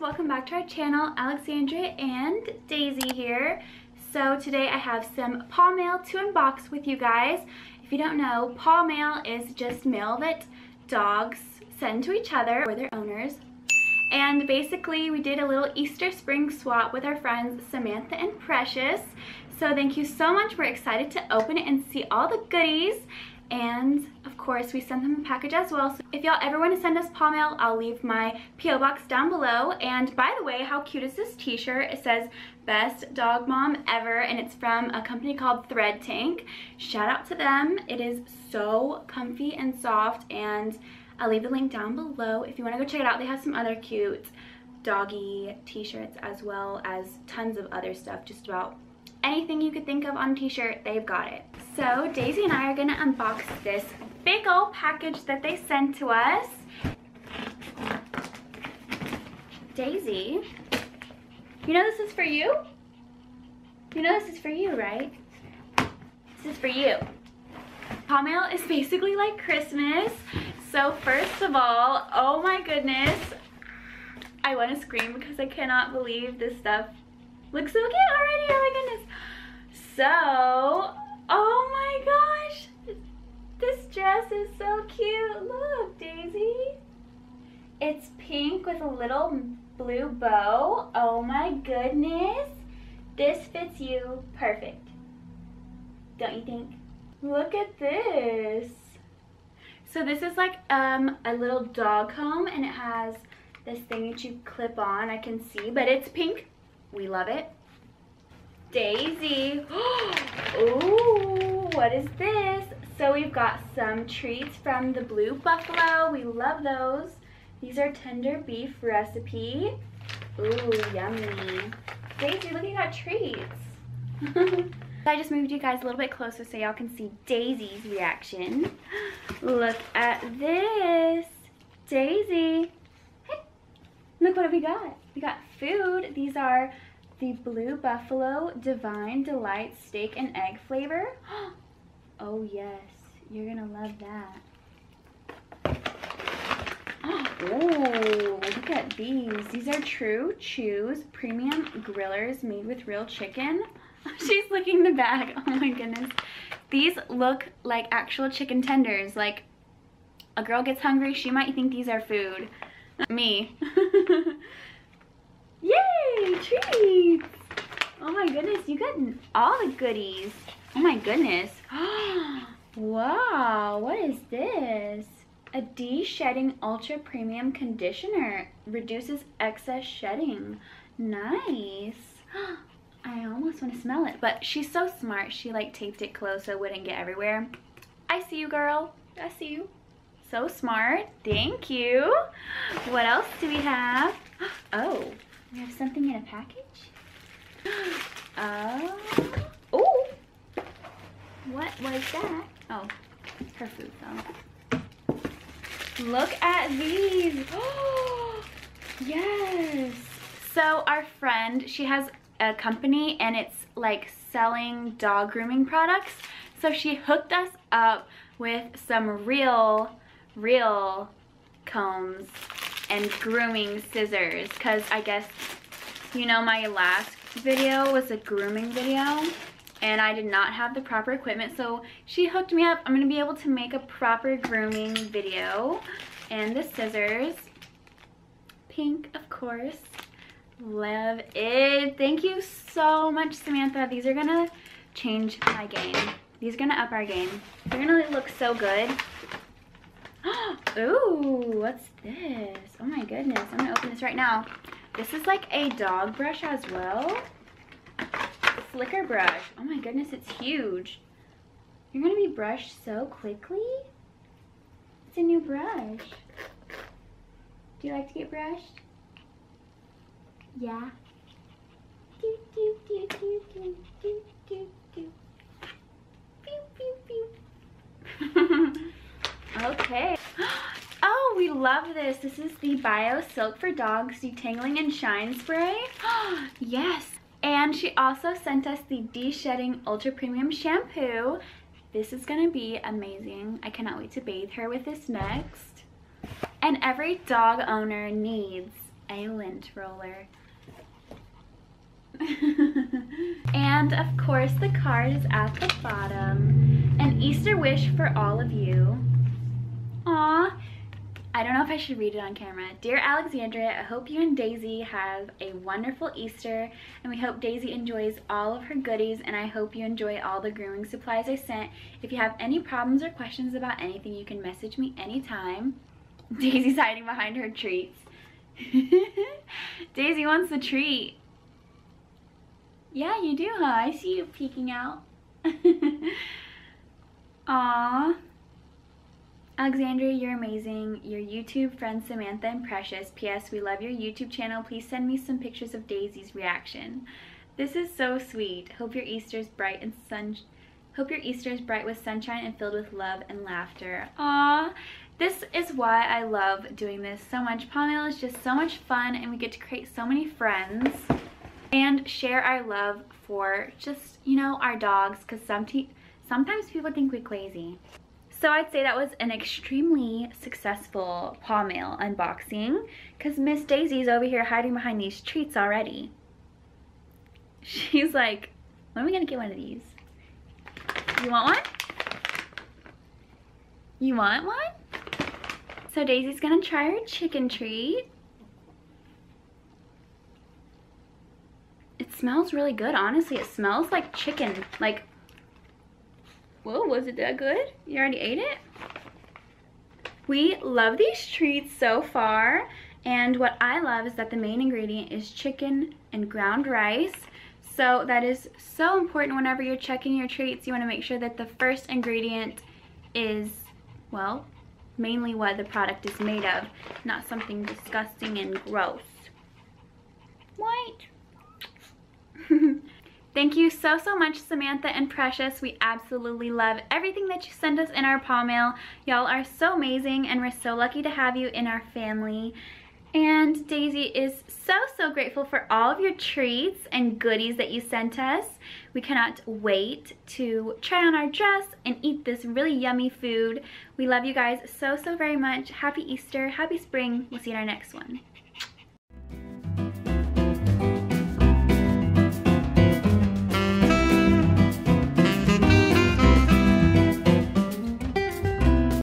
welcome back to our channel. Alexandria and Daisy here. So today I have some paw mail to unbox with you guys. If you don't know, paw mail is just mail that dogs send to each other or their owners. And basically we did a little Easter spring swap with our friends Samantha and Precious. So thank you so much. We're excited to open it and see all the goodies and of course we sent them a package as well. So if y'all ever want to send us paw mail i'll leave my po box down below. And by the way how cute is this t-shirt? It says best dog mom ever and it's from a company called thread tank. Shout out to them. It is so comfy and soft and i'll leave the link down below if you want to go check it out. They have some other cute doggy t-shirts as well as tons of other stuff just about anything you could think of on a t-shirt, they've got it. So Daisy and I are gonna unbox this big old package that they sent to us. Daisy, you know this is for you? You know this is for you, right? This is for you. Paw mail is basically like Christmas. So first of all, oh my goodness, I want to scream because I cannot believe this stuff looks so cute already, oh my goodness. So, oh my gosh, this dress is so cute. Look, Daisy. It's pink with a little blue bow. Oh my goodness. This fits you perfect. Don't you think? Look at this. So this is like um, a little dog comb and it has this thing that you clip on, I can see, but it's pink we love it. Daisy. Ooh, what is this? So we've got some treats from the Blue Buffalo. We love those. These are tender beef recipe. Ooh, yummy. Daisy, look, you got treats. I just moved you guys a little bit closer so y'all can see Daisy's reaction. Look at this. Daisy. Hey, look what we got. We got food. These are the Blue Buffalo Divine Delight Steak and Egg flavor. Oh yes, you're gonna love that. Oh, look at these. These are True Chews Premium Grillers made with real chicken. She's licking the bag. Oh my goodness. These look like actual chicken tenders. Like a girl gets hungry, she might think these are food. Me. Yay, treats! Oh my goodness, you got all the goodies. Oh my goodness. wow, what is this? A de-shedding ultra premium conditioner. Reduces excess shedding. Nice. I almost want to smell it, but she's so smart. She like taped it close so it wouldn't get everywhere. I see you, girl. I see you. So smart. Thank you. What else do we have? Oh, we have something in a package? Oh. Oh. What was that? Oh, her food though. Look at these. Oh, yes. So our friend, she has a company and it's like selling dog grooming products. So she hooked us up with some real, real combs and grooming scissors because I guess, you know, my last video was a grooming video and I did not have the proper equipment. So she hooked me up. I'm going to be able to make a proper grooming video. And the scissors, pink, of course. Love it. Thank you so much, Samantha. These are going to change my game. These are going to up our game. They're going to look so good. Oh, Ooh, what's this? Oh my goodness, I'm gonna open this right now. This is like a dog brush as well. Slicker brush. Oh my goodness, it's huge. You're gonna be brushed so quickly? It's a new brush. Do you like to get brushed? Yeah. Do, do, do, do, do, do, do, do. Pew, pew, pew. okay. Oh, we love this. This is the Bio Silk for Dogs Detangling and Shine Spray. yes. And she also sent us the De-Shedding Ultra Premium Shampoo. This is going to be amazing. I cannot wait to bathe her with this next. And every dog owner needs a lint roller. and of course the card is at the bottom. An Easter wish for all of you. I don't know if I should read it on camera. Dear Alexandria, I hope you and Daisy have a wonderful Easter and we hope Daisy enjoys all of her goodies and I hope you enjoy all the grooming supplies I sent. If you have any problems or questions about anything, you can message me anytime. Daisy's hiding behind her treats. Daisy wants the treat. Yeah, you do, huh? I see you peeking out. Aww. Alexandria, you're amazing. Your YouTube friend Samantha and Precious. P.S. We love your YouTube channel. Please send me some pictures of Daisy's reaction. This is so sweet. Hope your Easter is bright and sun. Hope your Easter is bright with sunshine and filled with love and laughter. Aww. This is why I love doing this so much. Paw Mail is just so much fun and we get to create so many friends and share our love for just, you know, our dogs because some sometimes people think we're crazy. So I'd say that was an extremely successful paw mail unboxing because Miss Daisy's over here hiding behind these treats already. She's like, when are we gonna get one of these? You want one? You want one? So Daisy's gonna try her chicken treat. It smells really good, honestly. It smells like chicken, like Whoa, was it that good? You already ate it? We love these treats so far. And what I love is that the main ingredient is chicken and ground rice. So that is so important whenever you're checking your treats. You want to make sure that the first ingredient is, well, mainly what the product is made of, not something disgusting and gross. White. Thank you so, so much, Samantha and Precious. We absolutely love everything that you send us in our paw mail. Y'all are so amazing, and we're so lucky to have you in our family. And Daisy is so, so grateful for all of your treats and goodies that you sent us. We cannot wait to try on our dress and eat this really yummy food. We love you guys so, so very much. Happy Easter, happy spring. We'll see you in our next one.